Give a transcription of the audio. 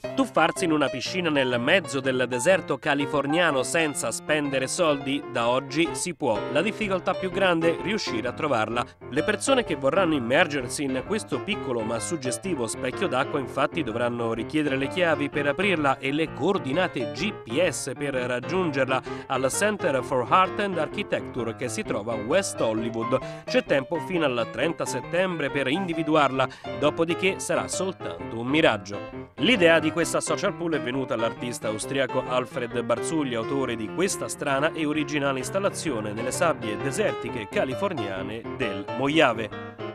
Tuffarsi in una piscina nel mezzo del deserto californiano senza spendere soldi? Da oggi si può. La difficoltà più grande è riuscire a trovarla. Le persone che vorranno immergersi in questo piccolo ma suggestivo specchio d'acqua infatti dovranno richiedere le chiavi per aprirla e le coordinate GPS per raggiungerla al Center for Art and Architecture che si trova a West Hollywood. C'è tempo fino al 30 settembre per individuarla, dopodiché sarà soltanto un miraggio. L'idea di questa questa social pool è venuta all'artista austriaco Alfred Barzugli, autore di questa strana e originale installazione nelle sabbie desertiche californiane del Mojave.